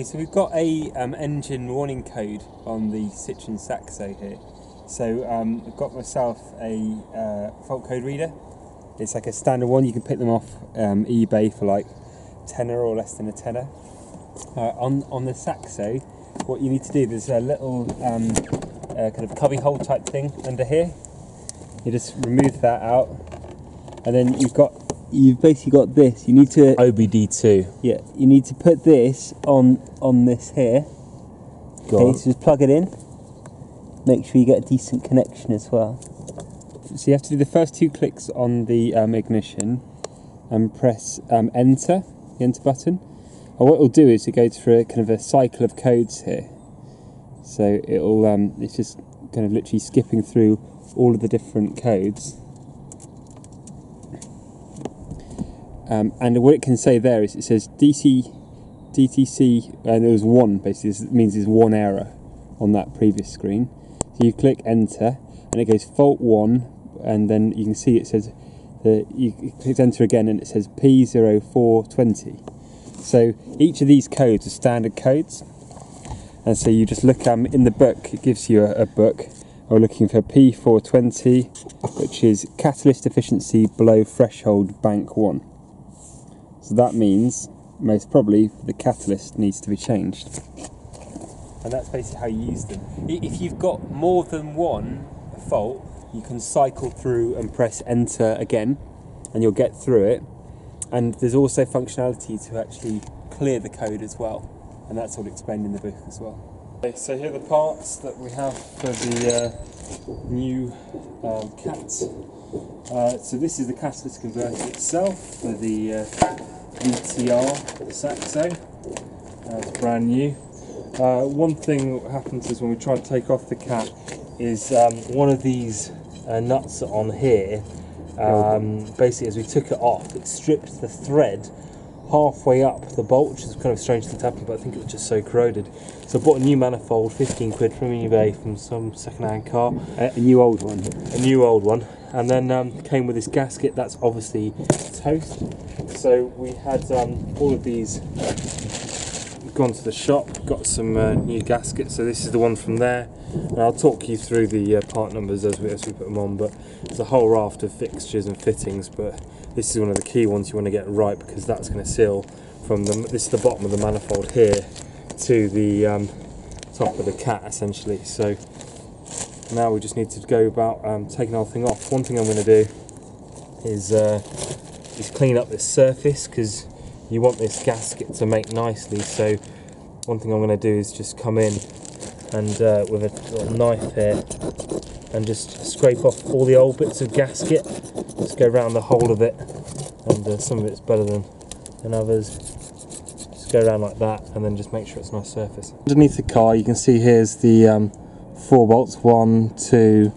Okay, so we've got a um, engine warning code on the Citroen Saxo here. So um, I've got myself a uh, fault code reader. It's like a standard one. You can pick them off um, eBay for like tenner or less than a tenner. Uh, on on the Saxo, what you need to do there's a little um, uh, kind of cubby hole type thing under here. You just remove that out, and then you've got you've basically got this. You need to OBD2. yeah, you need to put this on on this here. Go okay, on. so just plug it in. Make sure you get a decent connection as well. So you have to do the first two clicks on the um, ignition and press um, enter, the enter button. And what it'll do is it goes through a kind of a cycle of codes here. So it'll um, it's just kind of literally skipping through all of the different codes. Um, and what it can say there is it says DC, DTC, and there was one basically. This means there's one error on that previous screen. So you click enter, and it goes fault one, and then you can see it says that you click enter again, and it says P0420. So each of these codes are standard codes, and so you just look um, in the book. It gives you a, a book. We're looking for P420, which is catalyst efficiency below threshold bank one. So that means most probably the catalyst needs to be changed. And that's basically how you use them. If you've got more than one fault, you can cycle through and press enter again, and you'll get through it. And there's also functionality to actually clear the code as well, and that's all explained in the book as well. Okay, so here are the parts that we have for the uh, new um, cat. Uh, so this is the catalyst converter itself for the VTR, the Saxo. Uh, brand new. Uh, one thing that happens is when we try to take off the cap is um, one of these uh, nuts on here. Um, basically, as we took it off, it stripped the thread halfway up the bolt, which is kind of strange to happen, but I think it was just so corroded. So I bought a new manifold, 15 quid from eBay from some second-hand car, A, a new old one. a new old one, and then um, came with this gasket that's obviously toast. So we had um, all of these gone to the shop, got some uh, new gaskets. So this is the one from there, and I'll talk you through the uh, part numbers as we as we put them on. But there's a whole raft of fixtures and fittings, but this is one of the key ones you want to get right because that's going to seal from the this is the bottom of the manifold here to the um, top of the cat essentially. So now we just need to go about um, taking our thing off. One thing I'm going to do is uh, is clean up this surface because you want this gasket to make nicely. So one thing I'm going to do is just come in and uh, with a knife here and just scrape off all the old bits of gasket. Just go around the whole of it, and uh, some of it's better than than others. Just go around like that, and then just make sure it's a nice surface. Underneath the car, you can see here's the um, four bolts one, two,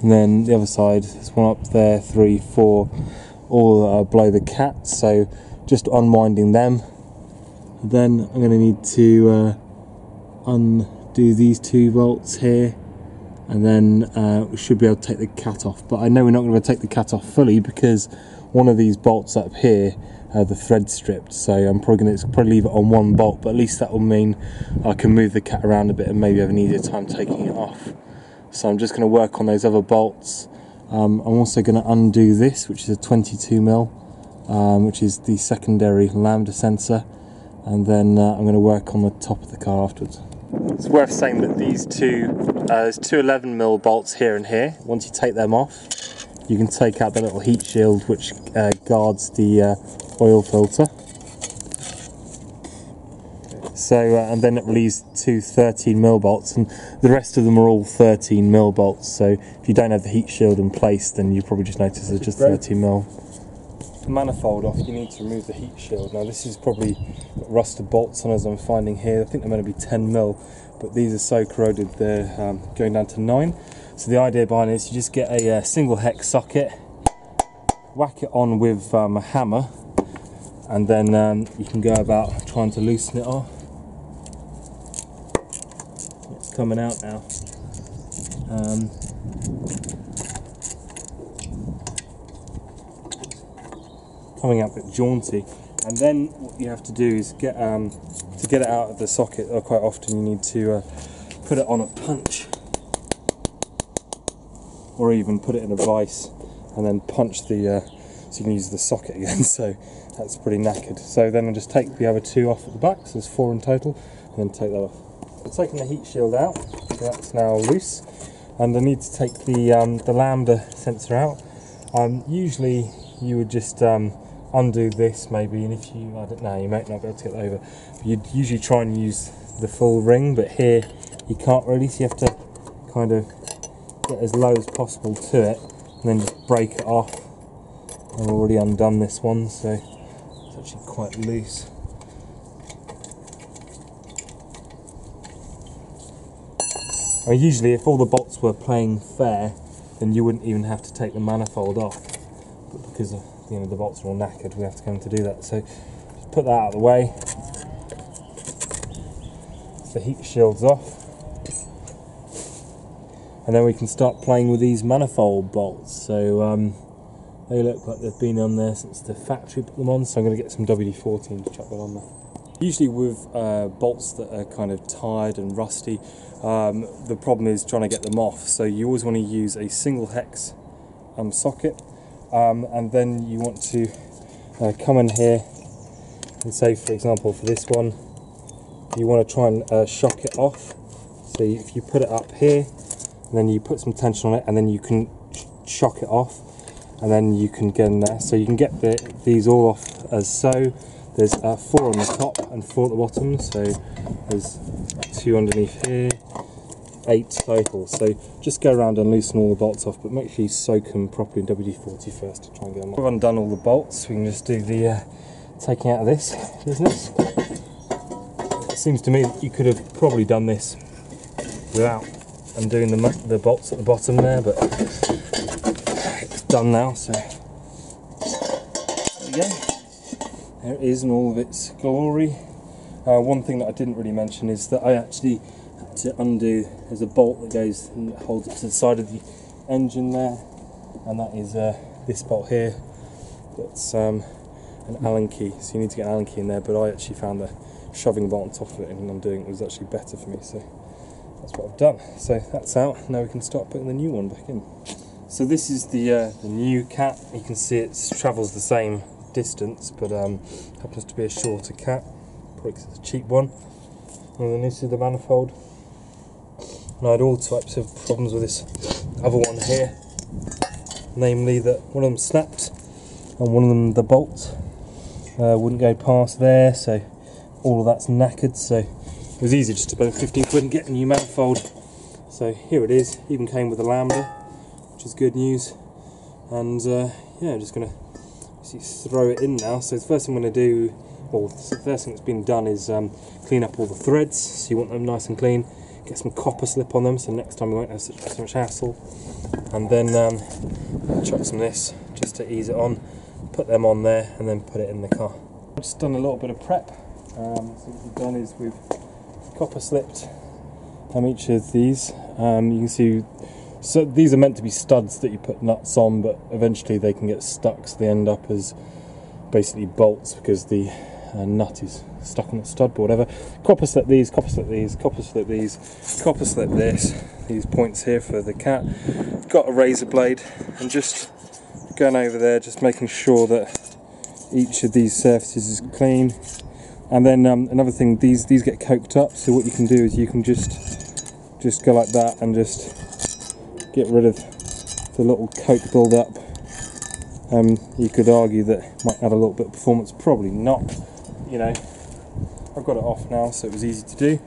and then the other side, there's one up there, three, four, all uh, below the cat. So just unwinding them. And then I'm going to need to uh, undo these two bolts here, and then uh, we should be able to take the cat off. But I know we're not going to take the cat off fully because one of these bolts up here. Uh, the thread stripped, so I'm probably going to probably leave it on one bolt, but at least that will mean I can move the cat around a bit and maybe have an easier time taking it off. So I'm just going to work on those other bolts. Um, I'm also going to undo this, which is a 22 mil, um, which is the secondary lambda sensor, and then uh, I'm going to work on the top of the car afterwards. It's worth saying that these two, uh, there's two 11 mil bolts here and here. Once you take them off, you can take out the little heat shield which uh, guards the uh, oil filter. So, uh, and then it leaves two 13 mil bolts, and the rest of them are all 13 mil bolts. So, if you don't have the heat shield in place, then you probably just notice it's just 13 mil. The manifold off, you need to remove the heat shield. Now, this is probably rusted bolts on as I'm finding here. I think they're meant to be 10 mil, but these are so corroded they're um, going down to 9. So, the idea behind it is you just get a uh, single hex socket, whack it on with um, a hammer, and then um, you can go about trying to loosen it off. It's coming out now. Um, coming out a bit jaunty. And then what you have to do is get um, to get it out of the socket. Uh, quite often you need to uh, put it on a punch, or even put it in a vise, and then punch the uh, so you can use the socket again. So that's pretty knackered. So then I'll just take the other two off at the back. So there's four in total, and then take that off. I've taken the heat shield out. So that's now loose, and I need to take the um, the lambda sensor out. Um, usually you would just um, undo this maybe, and if you I don't know, you might not be able to get over. But you'd usually try and use the full ring, but here you can't really. So you have to kind of get as low as possible to it, and then just break it off. I've already undone this one, so it's actually quite loose. I mean, usually, if all the bolts were playing fair, then you wouldn't even have to take the manifold off. But because of, you know the bolts are all knackered, we have to come to do that. So just put that out of the way. The heat shield's off. And then we can start playing with these manifold bolts. So um, they look like they've been on there since the factory put them on. So I'm going to get some WD-40 to chuck that on there. Usually with uh, bolts that are kind of tired and rusty, um, the problem is trying to get them off. So you always want to use a single hex um, socket, um, and then you want to uh, come in here and say, for example, for this one, you want to try and uh, shock it off. So if you put it up here, and then you put some tension on it, and then you can shock it off, and then you can get in there. So you can get the, these all off as so. There's uh, four on the top and four at the bottom, so there's two underneath here, eight total. So just go around and loosen all the bolts off, but make sure you soak them properly in WD-40 first to try and get them off. We've undone all the bolts, we can just do the uh, taking out of this business. It seems to me that you could have probably done this without undoing the, the bolts at the bottom there, but done now, so there we go. There it is in all of its glory. Uh, one thing that I didn't really mention is that I actually had to undo, there's a bolt that goes and holds it to the side of the engine there, and that is uh, this bolt here. That's um, an Allen key, so you need to get an Allen key in there, but I actually found that shoving the bolt on top of it and undoing it was actually better for me, so that's what I've done. So that's out, now we can start putting the new one back in. So this is the, uh, the new cat, you can see it travels the same distance, but um, happens to be a shorter cat. Probably it's a cheap one. And then this is the manifold. And I had all types of problems with this other one here. Namely, that one of them snapped, and one of them the bolt uh, wouldn't go past there. So all of that's knackered. So it was easy just to spend 15 quid and get a new manifold. So here it is. Even came with a lambda, which is good news. And uh, yeah, I'm just gonna throw it in now. So the first thing I'm going to do, well, the first thing that's been done is um, clean up all the threads. So you want them nice and clean. Get some copper slip on them, so next time you won't have such, so much hassle. And then um, chuck some of this just to ease it on. Put them on there, and then put it in the car. I've just done a little bit of prep. Um, so what we've done is we've copper slipped um, each of these. Um, you can see so these are meant to be studs that you put nuts on, but eventually they can get stuck, so they end up as basically bolts because the uh, nut is stuck on the stud, but whatever. Copper slip these, copper slip these, copper slip these, copper slip this. These points here for the cat. Got a razor blade, and just going over there, just making sure that each of these surfaces is clean. And then um, another thing, these these get coked up. So what you can do is you can just just go like that and just get rid of the little coke build up. Um, you could argue that might add a little bit of performance, probably not. You know, I've got it off now, so it was easy to do.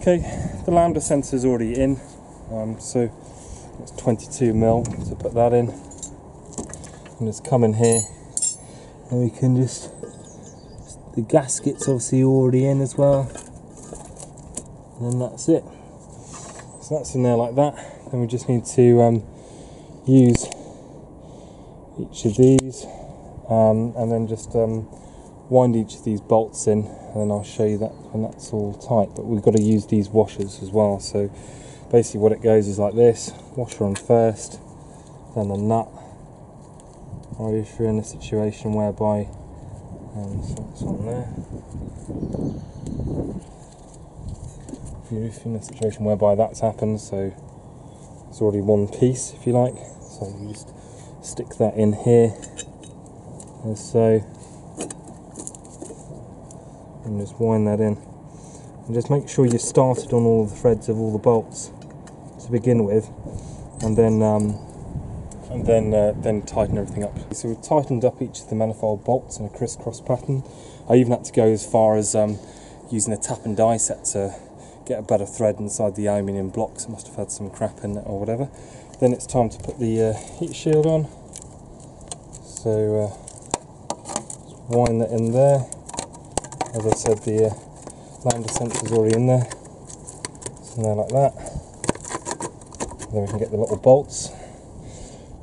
Okay, the lambda sensor's already in, um, so it's 22 mil to put that in. And it's coming here, and we can just. The gasket's obviously already in as well, and then that's it. So that's in there like that then we just need to um, use each of these um, and then just um, wind each of these bolts in and then I'll show you that when that's all tight. But we've got to use these washers as well. So basically what it goes is like this washer on first then the nut or if you're in a situation whereby And so on there. If you're in a situation whereby that's happened, so it's already one piece, if you like. So you just stick that in here, as so, and just wind that in. And just make sure you started on all the threads of all the bolts to begin with, and then um, and then uh, then tighten everything up. So we've tightened up each of the manifold bolts in a crisscross pattern. I even had to go as far as um, using a tap and die set to get a better thread inside the aluminium blocks. It must have had some crap in it or whatever. Then it's time to put the uh, heat shield on. So uh, wind that in there. As I said, the uh, lambda sensor's already in there. So now like that. Then we can get the little bolts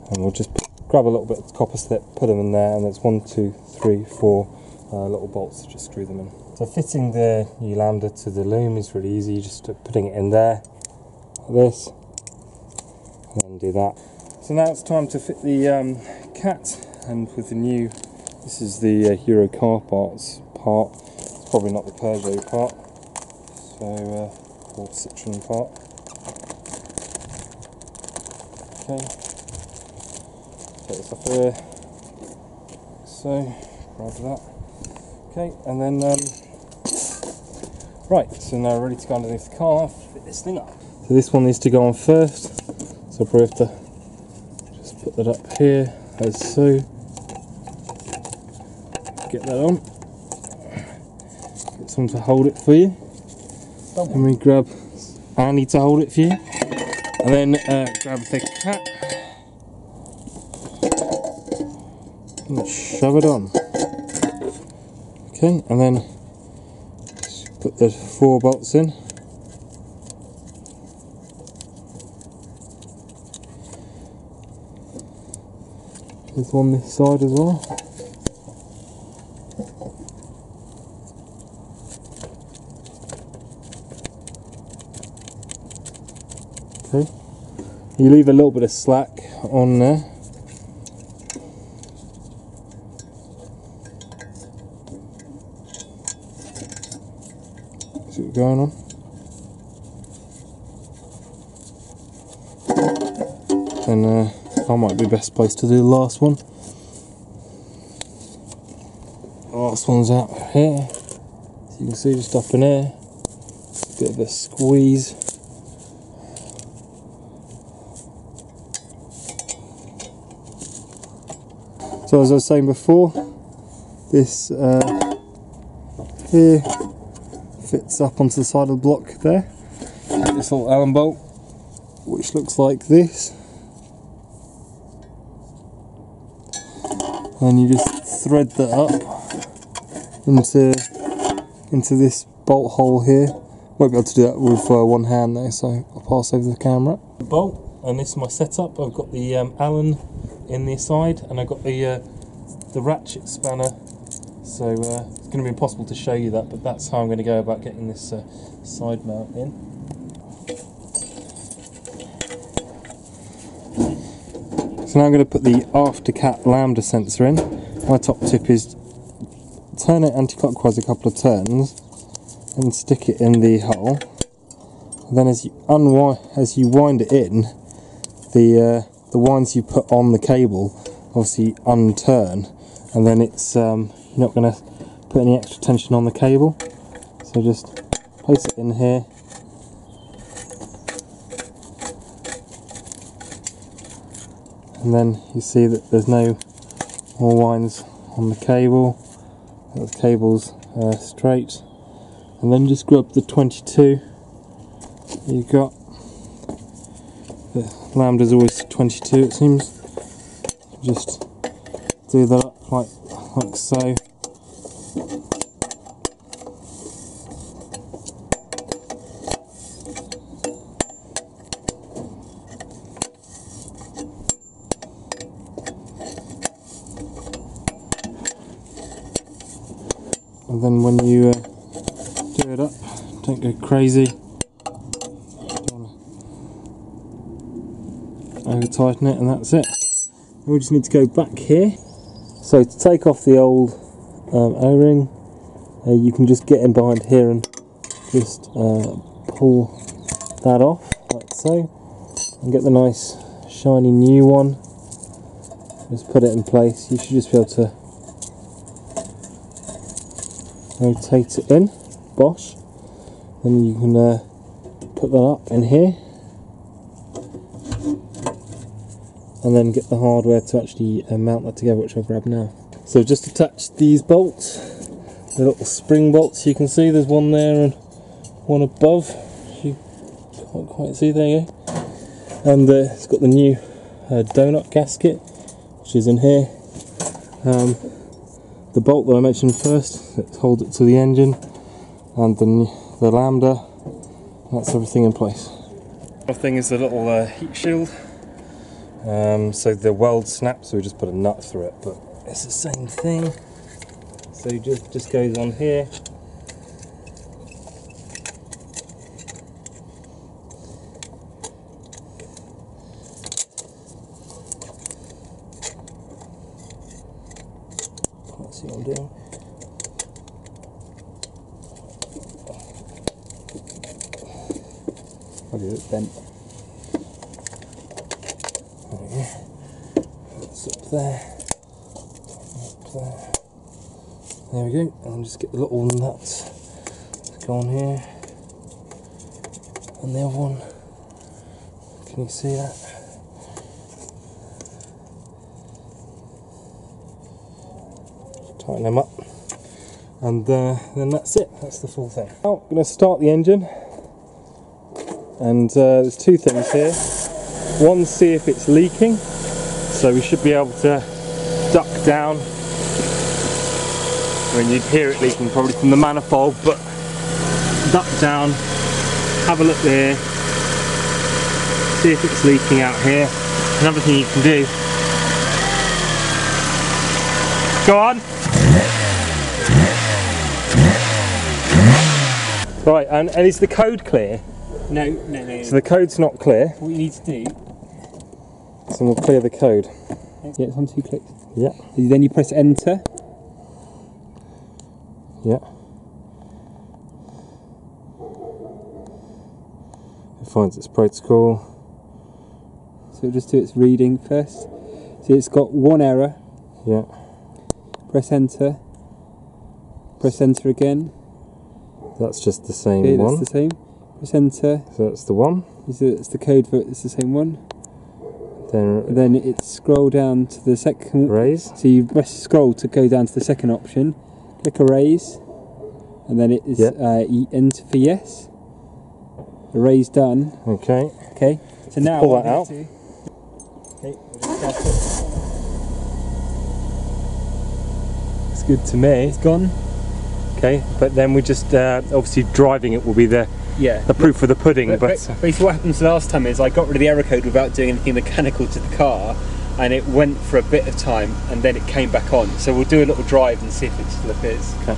and we'll just grab a little bit of copper slip, put them in there, and there's one, two, three, four uh, little bolts. To just screw them in. So fitting the new lambda to the loom is really easy. Just putting it in there, like this, and then do that. So now it's time to fit the um, cat, and with the new, this is the uh, Euro car parts part. It's probably not the Peugeot part, so uh, or Citroen part. Okay take this off here. So, grab that. Okay, and then, um, right, so now we're ready to go underneath the car, fit this thing up. So this one needs to go on first, so I'll probably have to just put that up here, as so. Get that on. Get someone to hold it for you. Let me grab Annie to hold it for you. And then uh, grab the cat. and shove it on. Okay, and then put the four bolts in. There's one this side as well. Okay, you leave a little bit of slack on there. On. And uh, I might be best placed to do the last one. Last one's out here. You can see just up in here. Bit of a squeeze. So as I was saying before, this uh, here fits up onto the side of the block there. This little Allen bolt, which looks like this. And you just thread that up into into this bolt hole here. Won't be able to do that with uh, one hand though, so I'll pass over the camera. Bolt, and this is my setup. I've got the um, Allen in the side, and I've got the uh, the ratchet spanner so uh, it's going to be impossible to show you that, but that's how I'm going to go about getting this uh, side mount in. So now I'm going to put the aftercat lambda sensor in. My top tip is turn it anti-clockwise a couple of turns and stick it in the hole. And then as you unwind, as you wind it in, the uh, the winds you put on the cable obviously unturn, and then it's um, you're not going to put any extra tension on the cable. So just place it in here. And then you see that there's no more winds on the cable. The cable's uh, straight. And then just grab the 22 you've got. The lambda's always 22 it seems. Just do that like like so. And then when you uh, do it up, don't go crazy. Over tighten it, and that's it. We just need to go back here. So to take off the old um, O-ring. Uh, you can just get in behind here and just uh, pull that off like so and get the nice shiny new one. Just put it in place. You should just be able to rotate it in Bosch. Then you can uh, put that up in here and then get the hardware to actually uh, mount that together which I'll grab now. So just attach these bolts the little spring bolts you can see there's one there and one above. You can't quite see there you go. And uh, it's got the new uh, donut gasket which is in here. Um, the bolt that I mentioned first that holds it to the engine and the, the lambda that's everything in place. The thing is the little uh, heat shield um, so the weld snaps so we just put a nut through it but it's the same thing so it just just goes on here Can't see what I'm doing. It bent. It's up there. Up there. There we go. And just get the little nuts to go on here. And the other one. Can you see that? Tighten them up. And uh, then that's it. That's the full thing. Now, I'm going to start the engine. And uh, there's two things here. One, see if it's leaking. So we should be able to duck down. I mean, you'd hear it leaking probably from the manifold, but duck down, have a look there, see if it's leaking out here. Another thing you can do. Go on. Right, and, and is the code clear? No, no, no. So the code's not clear, what you need to do, so we'll clear the code. yeah, it's on two clicks. Yeah, Then you press enter. yeah. It finds its protocol. So it'll just do its reading first. So it's got one error. Yeah, Press enter. Press enter again. that's just the same Okay, one. that's the same. Press enter. So that's the one. Is it- It's the code for it's the same one. Then Then it scroll down to the second. raise. So you press scroll to go down to the second option. Click erase, and then it is Yeah. uh, enter for yes. Erase done. Okay. Okay. So now pull that out. to- Okay. we'll just start it. It's good to me. It's gone. Okay, but then we just uh, obviously driving it will be the Yeah. the proof of the pudding. But, But basically, what happened last time is I got rid of the error code without doing anything mechanical to the car, and it went for a bit of time, and then it came back on. So we'll do a little drive and see if it still appears. Okay.